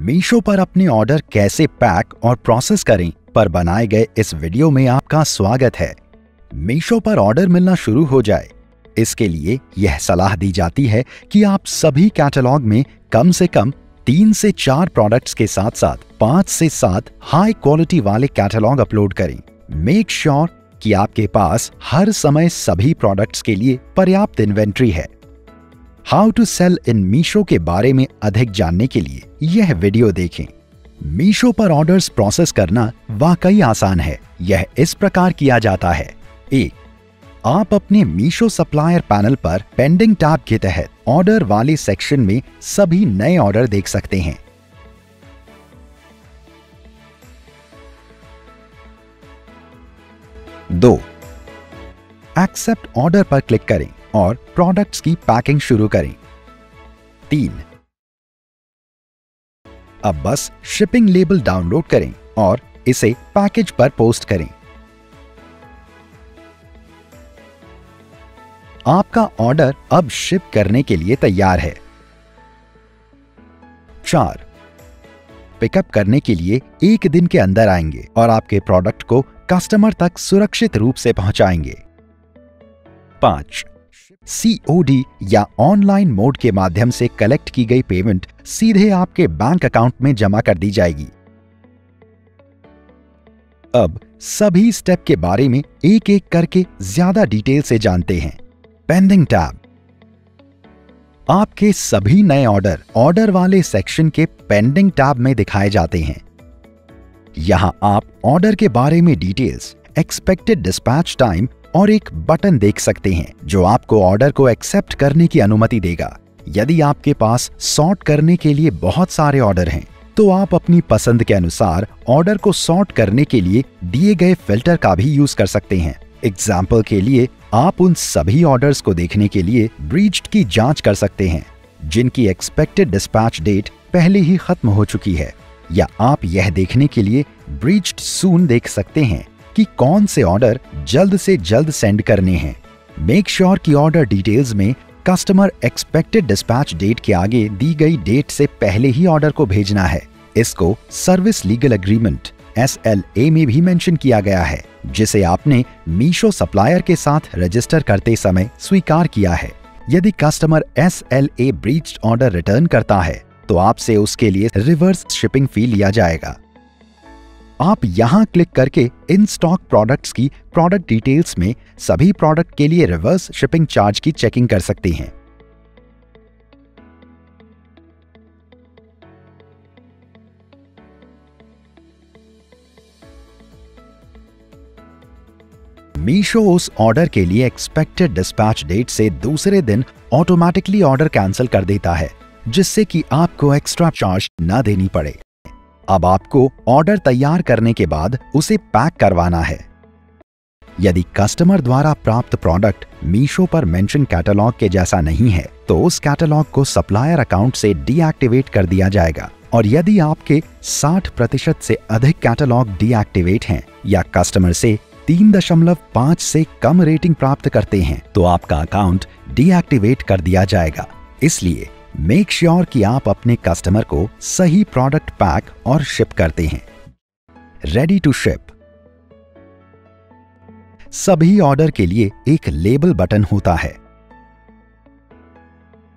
मीशो पर अपने ऑर्डर कैसे पैक और प्रोसेस करें, पर बनाए गए इस वीडियो में आपका स्वागत है। मीशो पर ऑर्डर मिलना शुरू हो जाए। इसके लिए यह सलाह दी जाती है कि आप सभी कैटलॉग में कम से कम तीन से चार प्रोडक्ट्स के साथ साथ पाँच से सात हाई क्वालिटी वाले कैटलॉग अपलोड करें। मेक श्योर sure कि आपके पास हर समय सभी प्रोडक्ट्स के लिए पर्याप्त इन्वेंट्री है। How to sell in Meesho के बारे में अधिक जानने के लिए यह वीडियो देखें। मीशो पर ऑर्डर्स प्रोसेस करना वाकई आसान है। यह इस प्रकार किया जाता है। एक आप अपने मीशो सप्लायर पैनल पर पेंडिंग टैब के तहत ऑर्डर वाले सेक्शन में सभी नए ऑर्डर देख सकते हैं। दो एक्सेप्ट ऑर्डर पर क्लिक करें और प्रोडक्ट्स की पैकिंग शुरू करें। तीन अब बस शिपिंग लेबल डाउनलोड करें और इसे पैकेज पर पोस्ट करें। आपका ऑर्डर अब शिप करने के लिए तैयार है। चार पिकअप करने के लिए एक दिन के अंदर आएँगे और आपके प्रोडक्ट को कस्टमर तक सुरक्षित रूप से पहुंचाएँगे। पाँच सीओडी या ऑनलाइन मोड के माध्यम से कलेक्ट की गई पेमेंट सीधे आपके बैंक अकाउंट में जमा कर दी जाएगी। अब सभी स्टेप के बारे में एक एक करके ज़्यादा डिटेल से जानते हैं। पेंडिंग टैब आपके सभी नए ऑर्डर ऑर्डर वाले सेक्शन के पेंडिंग टैब में दिखाए जाते हैं। यहाँ आप ऑर्डर के बारे में डिटेल्स एक्सपेक्टेड डिस्पैच टाइम और एक बटन देख सकते हैं, जो आपको ऑर्डर को एक्सेप्ट करने की अनुमति देगा। यदि आपके पास सॉर्ट करने के लिए बहुत सारे ऑर्डर हैं तो आप अपनी पसंद के अनुसार ऑर्डर को सॉर्ट करने के लिए दिए गए फ़िल्टर का भी यूज़ कर सकते हैं। एग्ज़ाम्पल के लिए, आप उन सभी ऑर्डर्स को देखने के लिए ब्रीच्ड की जाँच कर सकते हैं, जिनकी एक्सपेक्टेड डिस्पैच डेट पहले ही खत्म हो चुकी है, या आप यह देखने के लिए ब्रीच्ड सून देख सकते हैं। कि कौन से ऑर्डर जल्द से जल्द सेंड करने हैं। मेक श्योर कि ऑर्डर डिटेल्स में कस्टमर एक्सपेक्टेड डिस्पैच डेट के आगे दी गई डेट से पहले ही ऑर्डर को भेजना है। इसको सर्विस लीगल एग्रीमेंट एस में भी मेंशन किया गया है, जिसे आपने मीशो सप्लायर के साथ रजिस्टर करते समय स्वीकार किया है। यदि customer S L A breach order return करता है तो आपसे उसके लिए रिवर्स शिपिंग फ़ी लिया जाएगा। आप यहाँ क्लिक करके इन स्टॉक प्रोडक्ट्स की प्रोडक्ट डिटेल्स में सभी प्रोडक्ट के लिए रिवर्स शिपिंग चार्ज की चेकिंग कर सकते हैं। मीशो उस ऑर्डर के लिए एक्सपेक्टेड डिस्पैच डेट से दूसरे दिन ऑटोमेटिकली ऑर्डर कैंसिल कर देता है, जिससे कि आपको एक्स्ट्रा चार्ज न देनी पड़े। अब आपको ऑर्डर तैयार करने के बाद उसे पैक करवाना है। यदि कस्टमर द्वारा प्राप्त प्रोडक्ट मीशो पर मेंशन कैटलॉग के जैसा नहीं है तो उस कैटलॉग को सप्लायर अकाउंट से डीएक्टिवेट कर दिया जाएगा। और यदि आपके 60 प्रतिशत से अधिक कैटलॉग डीएक्टिवेट हैं या कस्टमर से तीन दशमलव पाँच से कम रेटिंग प्राप्त करते हैं तो आपका अकाउंट डीएक्टिवेट कर दिया जाएगा। इसलिए मेक श्योर sure कि आप अपने कस्टमर को सही प्रोडक्ट पैक और शिप करते हैं। रेडी टू शिप सभी ऑर्डर के लिए एक लेबल बटन होता है।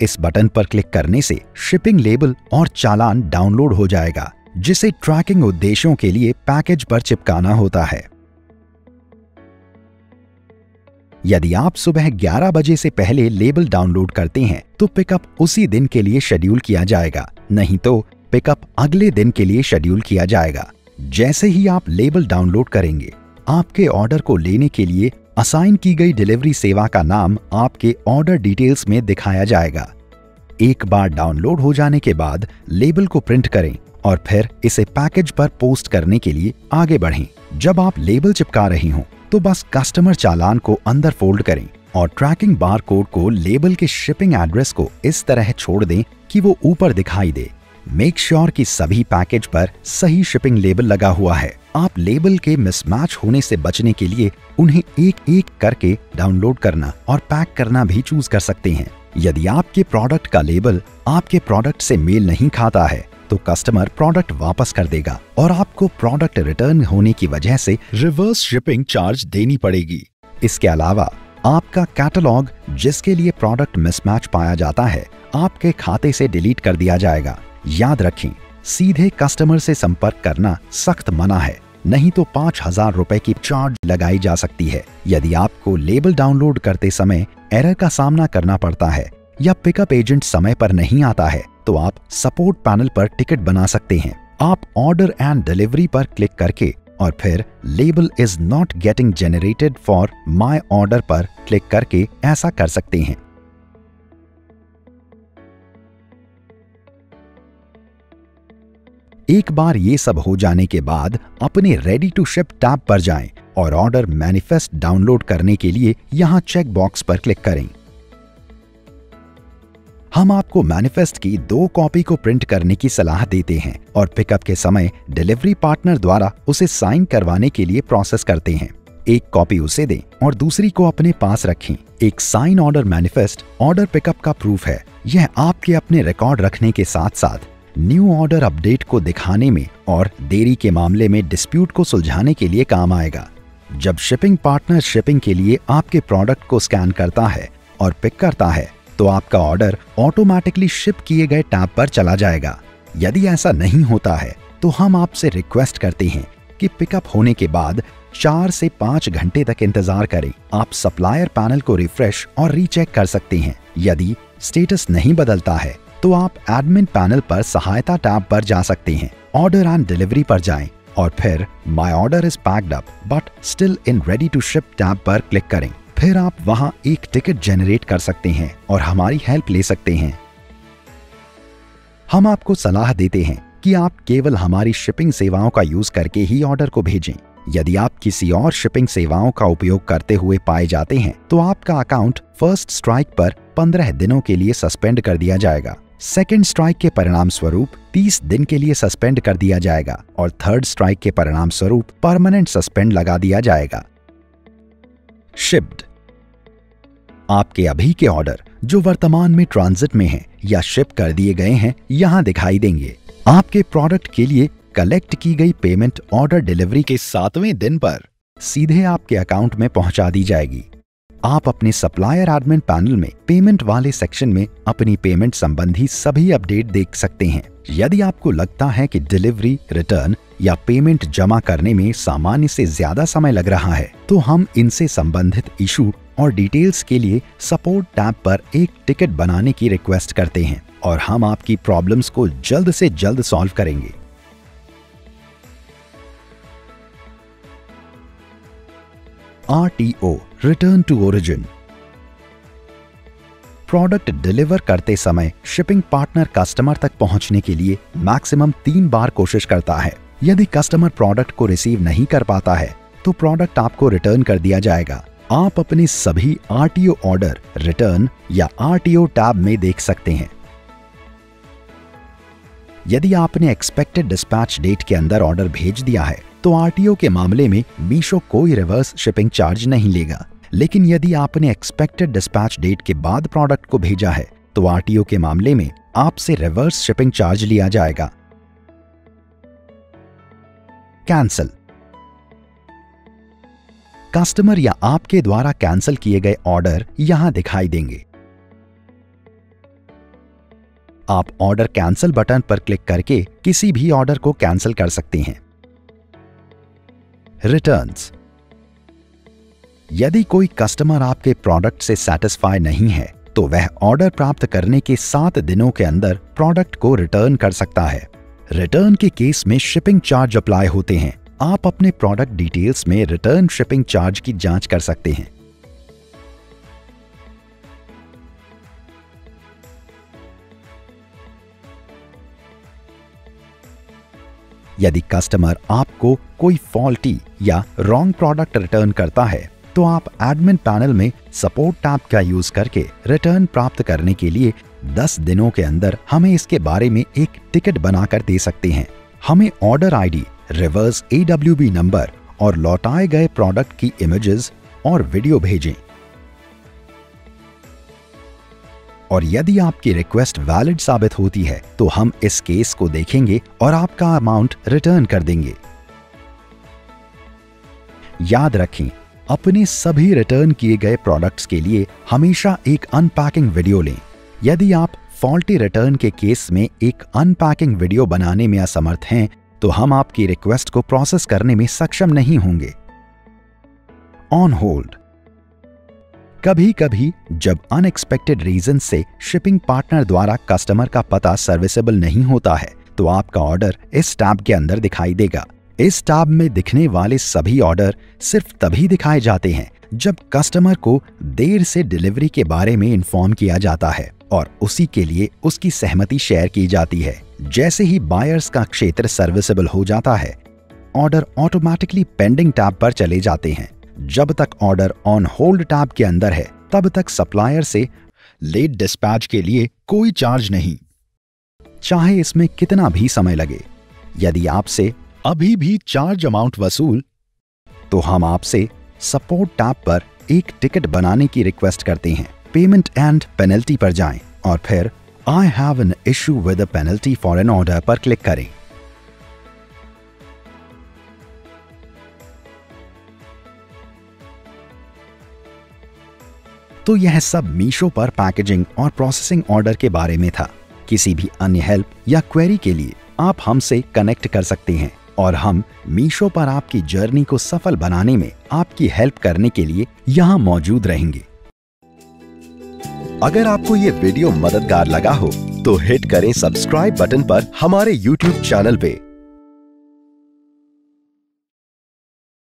इस बटन पर क्लिक करने से शिपिंग लेबल और चालान डाउनलोड हो जाएगा, जिसे ट्रैकिंग उद्देश्यों के लिए पैकेज पर चिपकाना होता है। यदि आप सुबह 11 बजे से पहले लेबल डाउनलोड करते हैं तो पिकअप उसी दिन के लिए शेड्यूल किया जाएगा। नहीं तो पिकअप अगले दिन के लिए शेड्यूल किया जाएगा। जैसे ही आप लेबल डाउनलोड करेंगे, आपके ऑर्डर को लेने के लिए असाइन की गई डिलीवरी सेवा का नाम आपके ऑर्डर डिटेल्स में दिखाया जाएगा। एक बार डाउनलोड हो जाने के बाद लेबल को प्रिंट करें और फिर इसे पैकेज पर पोस्ट करने के लिए आगे बढ़ें। जब आप लेबल चिपका रही हों तो बस कस्टमर चालान को अंदर फोल्ड करें और ट्रैकिंग बार कोड को लेबल के शिपिंग एड्रेस को इस तरह छोड़ दें कि वो ऊपर दिखाई दे। मेक श्योर sure कि सभी पैकेज पर सही शिपिंग लेबल लगा हुआ है। आप लेबल के मिसमैच होने से बचने के लिए उन्हें एक एक करके डाउनलोड करना और पैक करना भी चूज़ कर सकते हैं। यदि आपके प्रोडक्ट का लेबल आपके प्रोडक्ट से मेल नहीं खाता है तो कस्टमर प्रोडक्ट वापस कर देगा और आपको प्रोडक्ट रिटर्न होने की वजह से रिवर्स शिपिंग चार्ज देनी पड़ेगी। इसके अलावा, आपका कैटलॉग जिसके लिए प्रोडक्ट मिसमैच पाया जाता है, आपके खाते से डिलीट कर दिया जाएगा। याद रखें, सीधे कस्टमर से संपर्क करना सख्त मना है। नहीं तो पाँच हज़ार रुपए की चार्ज लगाई जा सकती है। यदि आपको लेबल डाउनलोड करते समय एरर का सामना करना पड़ता है या पिकअप एजेंट समय पर नहीं आता है तो आप सपोर्ट पैनल पर टिकट बना सकते हैं। आप ऑर्डर एंड डिलीवरी पर क्लिक करके और फिर label is not getting generated for my order पर क्लिक करके ऐसा कर सकते हैं। एक बार ये सब हो जाने के बाद अपने रेडी टू शिप टैब पर जाएँ और ऑर्डर मैनिफेस्ट डाउनलोड करने के लिए यहाँ चेक बॉक्स पर क्लिक करें। हम आपको मैनिफेस्ट की दो कॉपी को प्रिंट करने की सलाह देते हैं और पिकअप के समय डिलीवरी पार्टनर द्वारा उसे साइन करवाने के लिए प्रोसेस करते हैं। एक कॉपी उसे दें और दूसरी को अपने पास रखें। एक sign order manifest order pickup का प्रूफ है। यह आपके अपने रिकॉर्ड रखने के साथ साथ न्यू ऑर्डर अपडेट को दिखाने में और देरी के मामले में डिस्प्यूट को सुलझाने के लिए काम आएगा। जब शिपिंग पार्टनर शिपिंग के लिए आपके प्रोडक्ट को स्कैन करता है और पिक करता है तो आपका ऑर्डर ऑटोमेटिकली शिप किए गए टैब पर चला जाएगा। यदि ऐसा नहीं होता है तो हम आपसे रिक्वेस्ट करते हैं कि पिकअप होने के बाद चार से पाँच घंटे तक इंतज़ार करें। आप सप्लायर पैनल को रिफ्रेश और रीचेक कर सकते हैं। यदि स्टेटस नहीं बदलता है तो आप एडमिन पैनल पर सहायता टैब पर जा सकते हैं। ऑर्डर एंड डिलीवरी पर जाएँ और फिर my order is packed up but still in ready to ship tab पर क्लिक करें। फिर आप वहाँ एक टिकट जनरेट कर सकते हैं और हमारी हेल्प ले सकते हैं। हम आपको सलाह देते हैं कि आप केवल हमारी शिपिंग सेवाओं का यूज़ करके ही ऑर्डर को भेजें। यदि आप किसी और शिपिंग सेवाओं का उपयोग करते हुए पाए जाते हैं तो आपका अकाउंट फ़र्स्ट स्ट्राइक पर 15 दिनों के लिए सस्पेंड कर दिया जाएगा। सेकेंड स्ट्राइक के परिणाम स्वरूप 30 दिन के लिए सस्पेंड कर दिया जाएगा और थर्ड स्ट्राइक के परिणाम स्वरूप परमानेंट सस्पेंड लगा दिया जाएगा। शिप्ड आपके अभी के ऑर्डर जो वर्तमान में ट्रांजिट में हैं या शिप कर दिए गए हैं, यहाँ दिखाई देंगे। आपके प्रोडक्ट के लिए कलेक्ट की गई पेमेंट ऑर्डर डिलीवरी के सातवें दिन पर सीधे आपके अकाउंट में पहुँचा दी जाएगी। आप अपने सप्लायर एडमिन पैनल में पेमेंट वाले सेक्शन में अपनी पेमेंट संबंधी सभी अपडेट देख सकते हैं। यदि आपको लगता है कि डिलीवरी रिटर्न या पेमेंट जमा करने में सामान्य से ज़्यादा समय लग रहा है तो हम इनसे संबंधित इशू और डिटेल्स के लिए सपोर्ट टैब पर एक टिकट बनाने की रिक्वेस्ट करते हैं और हम आपकी प्रॉब्लम्स को जल्द से जल्द सॉल्व करेंगे। RTO return to origin product deliver करते समय शिपिंग पार्टनर कस्टमर तक पहुँचने के लिए मैक्सिमम तीन बार कोशिश करता है। यदि कस्टमर प्रोडक्ट को रिसीव नहीं कर पाता है तो प्रोडक्ट आपको रिटर्न कर दिया जाएगा। आप अपने सभी आरटीओ ऑर्डर रिटर्न या आरटीओ टैब में देख सकते हैं। यदि आपने एक्सपेक्टेड डिस्पैच डेट के अंदर ऑर्डर भेज दिया है तो आरटीओ के मामले में मीशो कोई रिवर्स शिपिंग चार्ज नहीं लेगा। लेकिन यदि आपने एक्सपेक्टेड डिस्पैच डेट के बाद प्रोडक्ट को भेजा है तो आरटीओ के मामले में आपसे रिवर्स शिपिंग चार्ज लिया जाएगा। कैंसल कस्टमर या आपके द्वारा कैंसिल किए गए ऑर्डर यहाँ दिखाई देंगे। आप ऑर्डर कैंसिल बटन पर क्लिक करके किसी भी ऑर्डर को कैंसिल कर सकते हैं। रिटर्न्स यदि कोई कस्टमर आपके प्रोडक्ट से सेटिस्फाई नहीं है तो वह ऑर्डर प्राप्त करने के सात दिनों के अंदर प्रोडक्ट को रिटर्न कर सकता है। रिटर्न के केस में शिपिंग चार्ज अप्लाई होते हैं। आप अपने प्रोडक्ट डिटेल्स में रिटर्न शिपिंग चार्ज की जाँच कर सकते हैं। यदि कस्टमर आपको कोई फॉल्टी या रॉन्ग प्रोडक्ट रिटर्न करता है तो आप एडमिन पैनल में सपोर्ट टैब का यूज़ करके रिटर्न प्राप्त करने के लिए 10 दिनों के अंदर हमें इसके बारे में एक टिकट बनाकर दे सकते हैं। हमें order ID, reverse a number और लौटाए गए प्रोडक्ट की इमेजेस और वीडियो भेजें। और यदि आपकी रिक्वेस्ट वैलिड साबित होती है तो हम इस केस को देखेंगे और आपका अमाउंट रिटर्न कर देंगे। याद रखें अपने सभी रिटर्न किए गए प्रोडक्ट्स के लिए हमेशा एक अनपैकिंग वीडियो लें। यदि आप फॉल्टी रिटर्न के केस में एक अनपैकिंग वीडियो बनाने में असमर्थ हैं तो हम आपकी रिक्वेस्ट को प्रोसेस करने में सक्षम नहीं होंगे। ऑन होल्ड कभी कभी जब अनएक्सपेक्टेड रीजन से शिपिंग पार्टनर द्वारा कस्टमर का पता सर्विसेबल नहीं होता है तो आपका ऑर्डर इस टैब के अंदर दिखाई देगा। इस टैब में दिखने वाले सभी ऑर्डर सिर्फ़ तभी दिखाए जाते हैं जब कस्टमर को देर से डिलीवरी के बारे में इन्फॉर्म किया जाता है और उसी के लिए उसकी सहमति शेयर की जाती है। जैसे ही बायर्स का क्षेत्र सर्विसेबल हो जाता है, ऑर्डर ऑटोमेटिकली पेंडिंग टैब पर चले जाते हैं। जब तक ऑर्डर ऑन होल्ड टैब के अंदर है, तब तक सप्लायर से लेट डिस्पैच के लिए कोई चार्ज नहीं। चाहे इसमें कितना भी समय लगे, यदि आपसे अभी भी चार्ज अमाउंट वसूल तो हम आपसे सपोर्ट टैब पर एक टिकट बनाने की रिक्वेस्ट करते हैं। पेमेंट एंड पेनल्टी पर जाएँ और फिर I have an issue with penalty for an order पर क्लिक करें। तो यह सब मीशो पर पैकेजिंग और प्रोसेसिंग ऑर्डर के बारे में था। किसी भी अन्य हेल्प या क्वेरी के लिए आप हमसे कनेक्ट कर सकते हैं। और हम मीशो पर आपकी जर्नी को सफल बनाने में आपकी हेल्प करने के लिए यहाँ मौजूद रहेंगे। अगर आपको ये वीडियो मददगार लगा हो तो हिट करें सब्सक्राइब बटन पर हमारे YouTube चैनल पे।